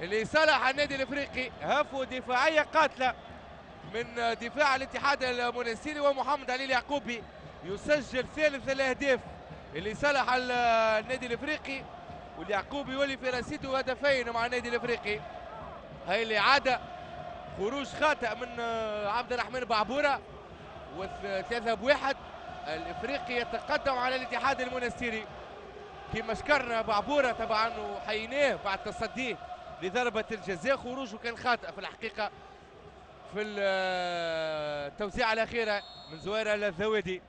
اللي صالح النادي الإفريقي هفوه دفاعيه قاتلة من دفاع الاتحاد المنستيري ومحمد علي اليعقوبي. يسجل ثالث الاهداف اللي صالح النادي الإفريقي. واليعقوبي يولي في رصيده هدفين مع النادي الإفريقي. هاي الإعادة. خروج خاطئ من عبد الرحمن بعبورة. وثلاثة بواحد. الإفريقي يتقدم على الاتحاد المنستيري كما شكرنا بعبورة طبعا وحييناه بعد تصديه. لضربة الجزاء. خروجه كان خاطئ في الحقيقة في التوزيعة الأخيرة من زويرة للذوادي